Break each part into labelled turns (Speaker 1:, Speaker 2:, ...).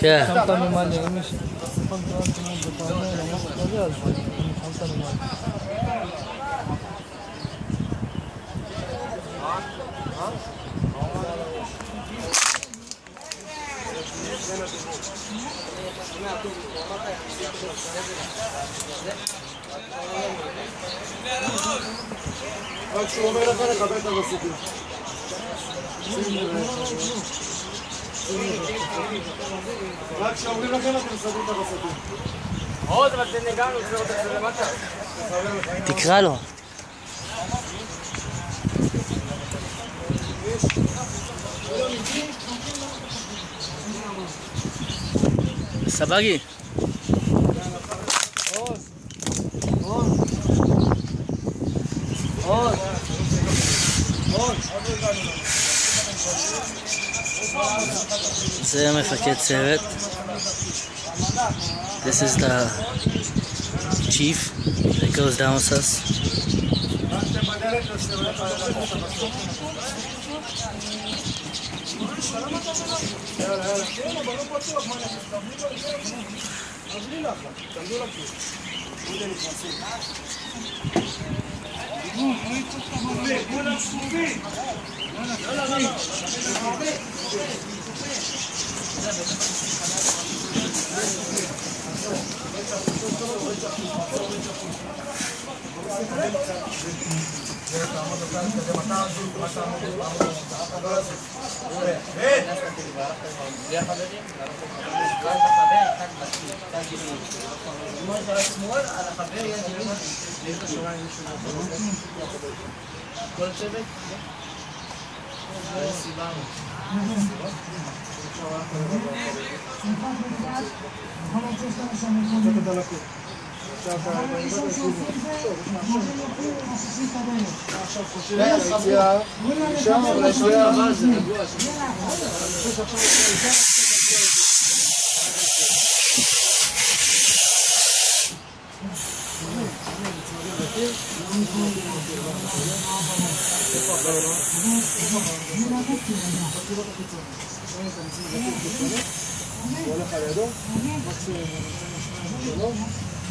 Speaker 1: क्या क्षमता में मान लेंगे मैं क्षमता में मान
Speaker 2: Bak şu Ömer'e kadar haber tabası ediyor. רק כשאומרים לכם אתם מסדרים את.
Speaker 3: עוד, אבל זה עוד זה למטה.
Speaker 4: תקרא לו. סבגי. זה מפקד סרט. This is the chief that goes down with us.
Speaker 5: כל הצוות? סיבוב. הולך על ידו, מקסימום שלוש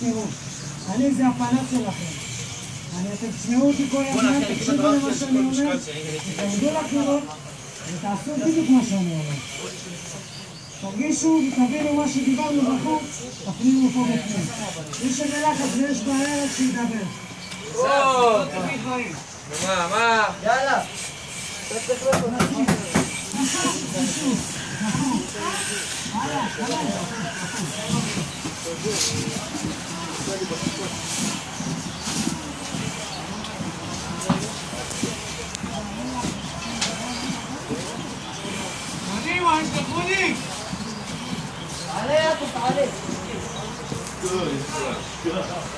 Speaker 5: תזכרו. אני זה הפנס שלכם. אני, אתם תשמעו אותי כל הזמן, תקשיבו למה שאני אומר, תתעמדו לקירות ותעשו בדיוק מה שאני אומר. תרגישו ותבינו מה שדיברנו בחוץ, תפנימו פה בפנים. מי שבלחץ ויש בעיה, רק שידבר.
Speaker 3: מה, מה?
Speaker 5: יאללה. Good, good, good.